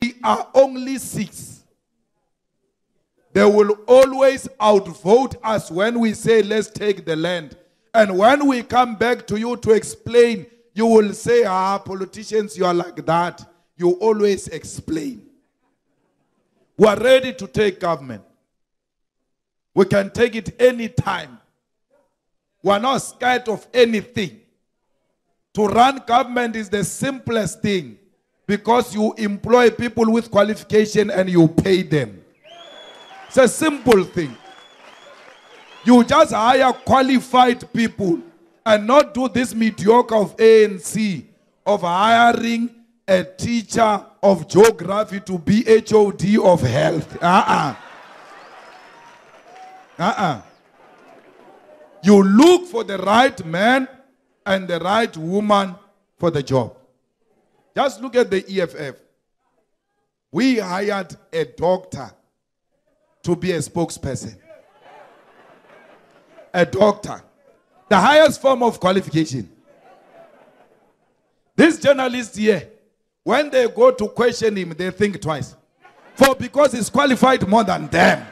we are only six. They will always outvote us when we say, let's take the land. And when we come back to you to explain, you will say, ah, politicians, you are like that. You always explain. We are ready to take government. We can take it anytime. We are not scared of anything. To run government is the simplest thing because you employ people with qualification and you pay them. It's a simple thing. You just hire qualified people and not do this mediocre of ANC of hiring a teacher of geography to be HOD of health. Uh-uh. Uh-uh. You look for the right man and the right woman for the job. Just look at the EFF. We hired a doctor to be a spokesperson. A doctor. The highest form of qualification. This journalist here, when they go to question him, they think twice. For because he's qualified more than them.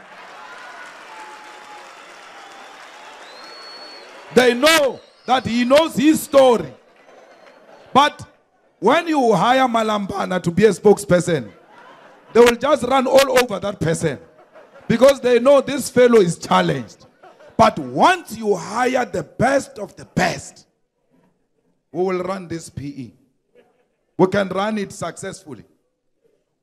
They know that he knows his story. But when you hire Malambana to be a spokesperson, they will just run all over that person because they know this fellow is challenged. But once you hire the best of the best, we will run this PE. We can run it successfully.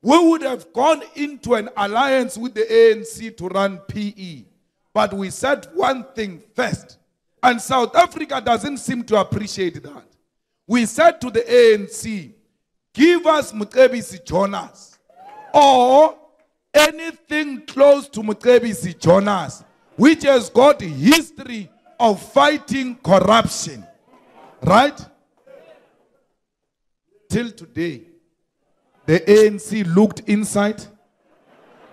We would have gone into an alliance with the ANC to run PE. But we said one thing first. And South Africa doesn't seem to appreciate that. We said to the ANC, give us Mcebisi Jonas or anything close to Mcebisi Jonas, which has got a history of fighting corruption. Right? Till today, the ANC looked inside.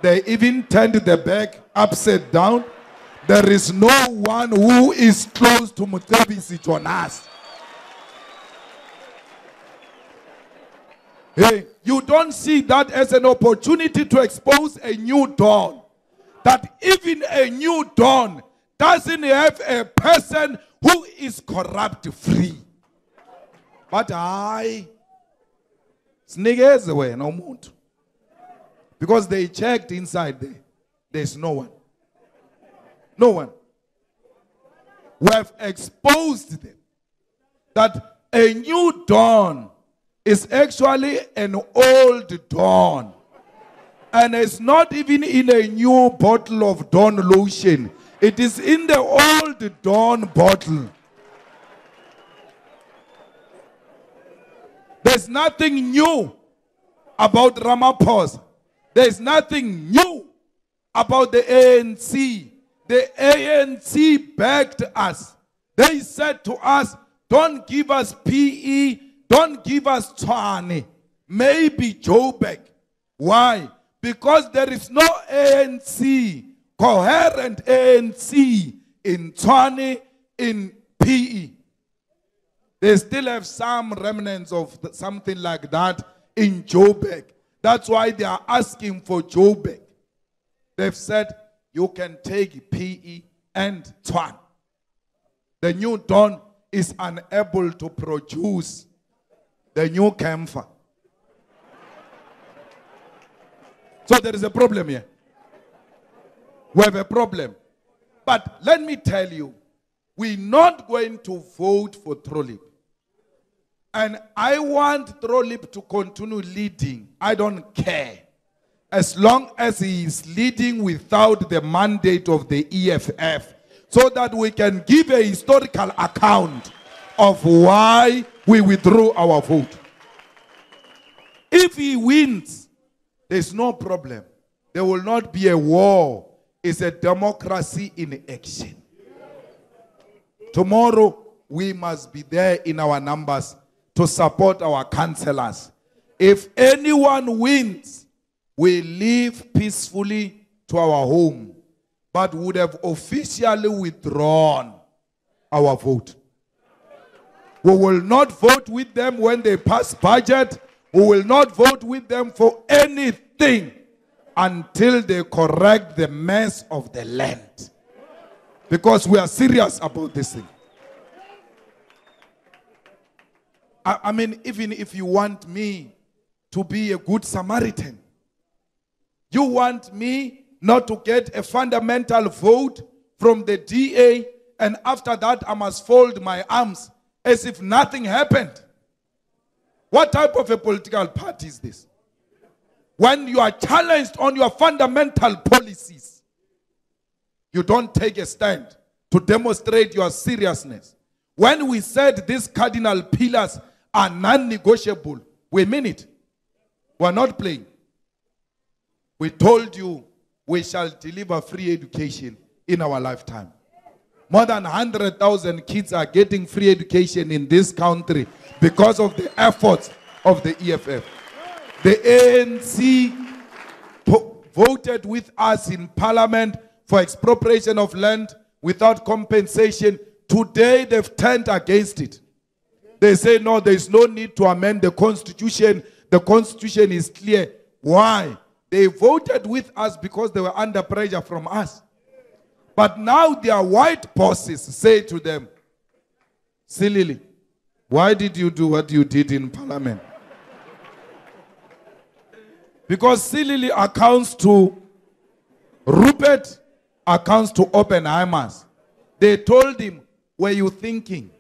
They even turned their back upside down. There is no one who is close to Mcebisi Jonas. Hey, you don't see that as an opportunity to expose a new dawn. That even a new dawn doesn't have a person who is corrupt free. But I snikeze wena umuntu. Because they checked inside there. There's no one. No one. We have exposed them that a new dawn is actually an old dawn. And it's not even in a new bottle of dawn lotion. It is in the old dawn bottle. There's nothing new about Ramaphosa. There's nothing new about the ANC. The ANC begged us. They said to us, don't give us PE, don't give us Tshwane, maybe Joburg. Why? Because there is no ANC, coherent ANC in Tshwane, in PE. They still have some remnants of something like that in Joburg. That's why they are asking for Joburg. They've said you can take PE and Tshwane. The new dawn is unable to produce the new camphor. So there is a problem here. We have a problem. But let me tell you, we're not going to vote for Trollip. And I want Trollip to continue leading. I don't care. As long as he is leading without the mandate of the EFF, so that we can give a historical account of why we withdraw our vote. If he wins, there's no problem. There will not be a war. It's a democracy in action. Tomorrow, we must be there in our numbers to support our councillors. If anyone wins, we leave peacefully to our home, but would have officially withdrawn our vote. We will not vote with them when they pass budget. We will not vote with them for anything until they correct the mess of the land. Because we are serious about this thing. I, I mean, even if you want me to be a good Samaritan, you want me not to get a fundamental vote from the DA, and after that, I must fold my arms as if nothing happened. What type of a political party is this? When you are challenged on your fundamental policies, you don't take a stand to demonstrate your seriousness. When we said these cardinal pillars are non negotiable, we mean it. We're not playing. We told you we shall deliver free education in our lifetime. More than 100,000 kids are getting free education in this country because of the efforts of the EFF. The ANC voted with us in parliament for expropriation of land without compensation. Today they've turned against it. They say, no, there is no need to amend the constitution. The constitution is clear. Why? They voted with us because they were under pressure from us. But now their white bosses say to them, Silly, why did you do what you did in parliament? because Silly accounts to Rupert, accounts to Oppenheimer's. They told him, Were you thinking?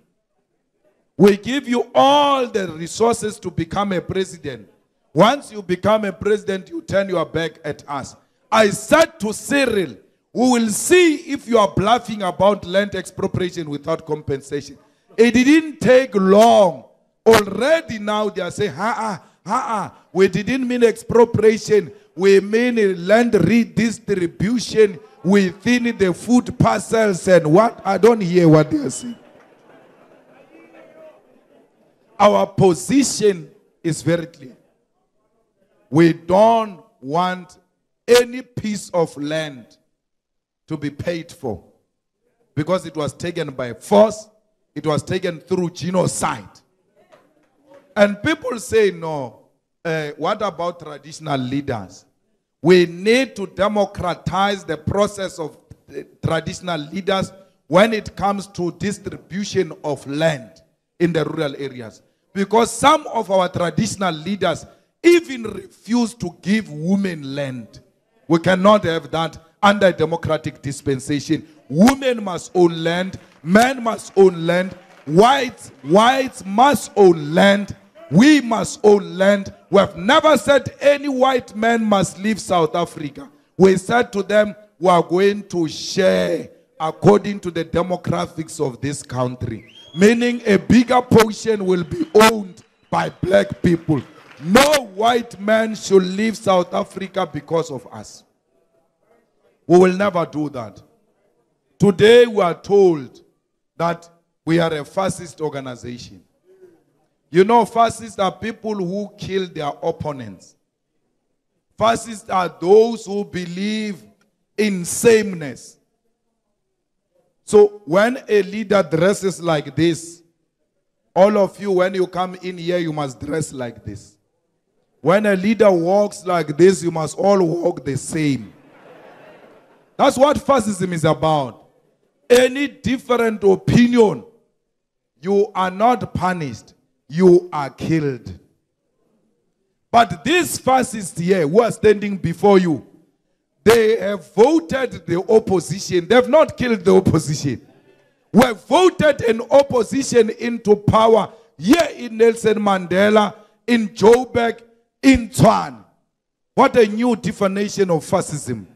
We give you all the resources to become a president. Once you become a president, you turn your back at us. I said to Cyril, we will see if you are bluffing about land expropriation without compensation. It didn't take long. Already now they are saying, ha ha ha we didn't mean expropriation. We mean land redistribution within the food parcels and what? I don't hear what they are saying. Our position is very clear. We don't want any piece of land to be paid for because it was taken by force, it was taken through genocide. And people say, no, uh, what about traditional leaders? We need to democratize the process of uh, traditional leaders when it comes to distribution of land in the rural areas. Because some of our traditional leaders even refuse to give women land. We cannot have that under democratic dispensation. Women must own land, men must own land, whites, whites must own land, we must own land. We have never said any white man must leave South Africa. We said to them, we are going to share according to the demographics of this country meaning a bigger portion will be owned by black people. No white man should leave South Africa because of us. We will never do that. Today we are told that we are a fascist organization. You know, fascists are people who kill their opponents. Fascists are those who believe in sameness. So when a leader dresses like this, all of you, when you come in here, you must dress like this. When a leader walks like this, you must all walk the same. That's what fascism is about. Any different opinion, you are not punished, you are killed. But these fascists here who are standing before you, they have voted the opposition. They have not killed the opposition. We have voted an opposition into power here in Nelson Mandela, in Joburg, in Tshwane. What a new definition of fascism.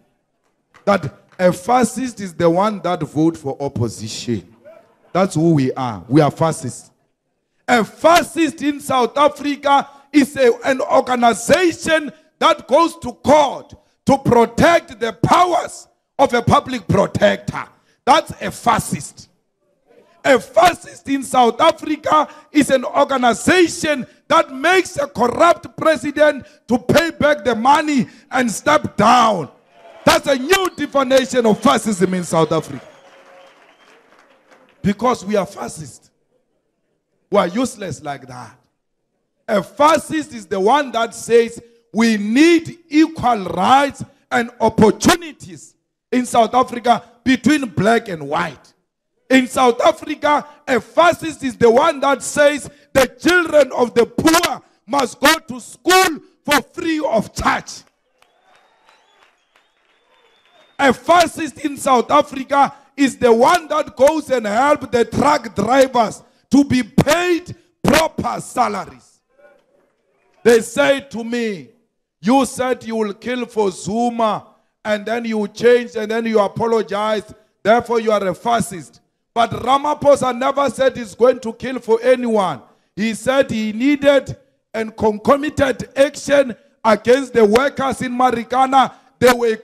That a fascist is the one that vote for opposition. That's who we are. We are fascists. A fascist in South Africa is a, an organization that goes to court to protect the powers of a public protector. That's a fascist. A fascist in South Africa is an organization that makes a corrupt president to pay back the money and step down. That's a new definition of fascism in South Africa. Because we are fascist. We are useless like that. A fascist is the one that says we need equal rights and opportunities in South Africa between black and white. In South Africa, a fascist is the one that says the children of the poor must go to school for free of charge. A fascist in South Africa is the one that goes and help the truck drivers to be paid proper salaries. They say to me, you said you will kill for Zuma and then you changed and then you apologized. Therefore, you are a fascist. But Ramaphosa never said he's going to kill for anyone. He said he needed and concomitant action against the workers in Marikana. They were